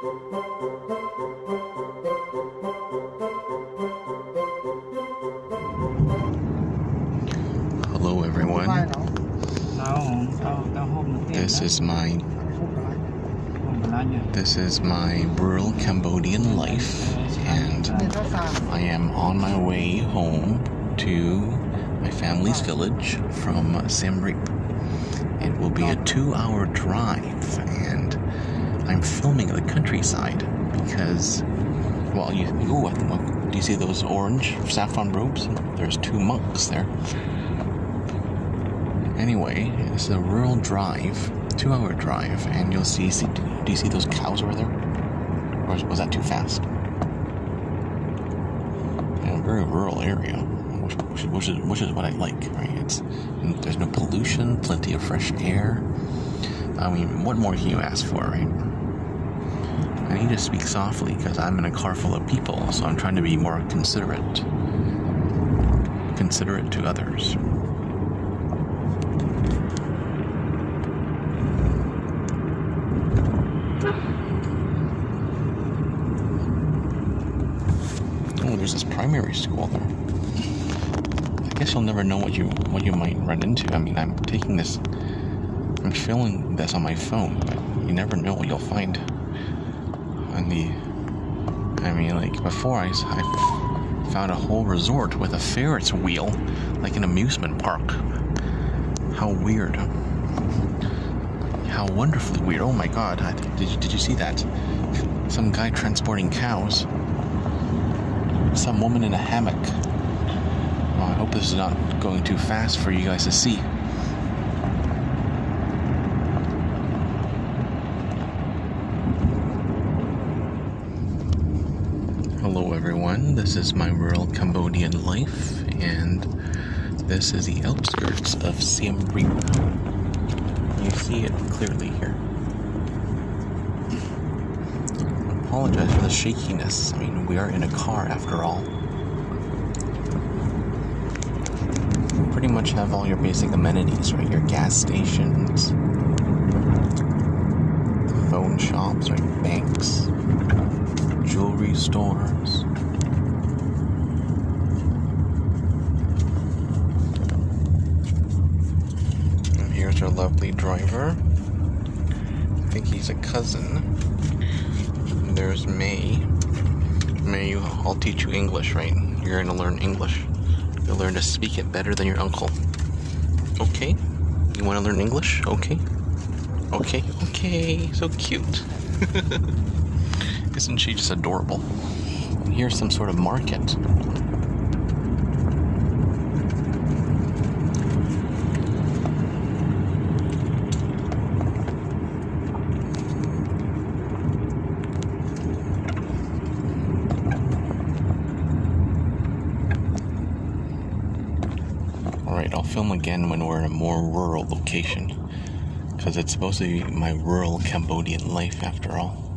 Hello, everyone. This is my this is my rural Cambodian life, and I am on my way home to my family's village from Siem. It will be a two-hour drive, and I'm filming the countryside because, well, you ooh, I think- do you see those orange saffron robes? There's two monks there. Anyway, it's a rural drive, two hour drive, and you'll see, see do you see those cows over there? Or was, that too fast? Yeah, a very rural area, which, which, which, is, which is what I like, right? It's There's no pollution, plenty of fresh air. I mean, what more can you ask for, right? I need to speak softly because I'm in a car full of people, so I'm trying to be more considerate. Considerate to others. Oh, there's this primary school there. I guess you'll never know what you what you might run into. I mean, I'm taking this, I'm filming this on my phone, but you never know what you'll find. On the, I mean, like before, I found a whole resort with a Ferris wheel, like an amusement park. How weird. How wonderfully weird. Oh my God! I, did you, did you see that? Some guy transporting cows some woman in a hammock. Well, I hope this is not going too fast for you guys to see. Hello, everyone. This is my rural Cambodian life, and this is the outskirts of Siem Reap. You see it clearly here. I apologize for the shakiness. I mean, we are in a car after all. You pretty much have all your basic amenities, right? Your gas stations, phone shops, right? Banks, jewelry stores. And here's our lovely driver. I think he's a cousin. And there's May. May, you- I'll teach you English, right? You're gonna learn English. You'll learn to speak it better than your uncle. Okay? You wanna learn English? Okay? Okay, okay. So cute. Isn't she just adorable? And here's some sort of market. Alright, I'll film again when we're in a more rural location. Because it's supposed to be my rural Cambodian life after all.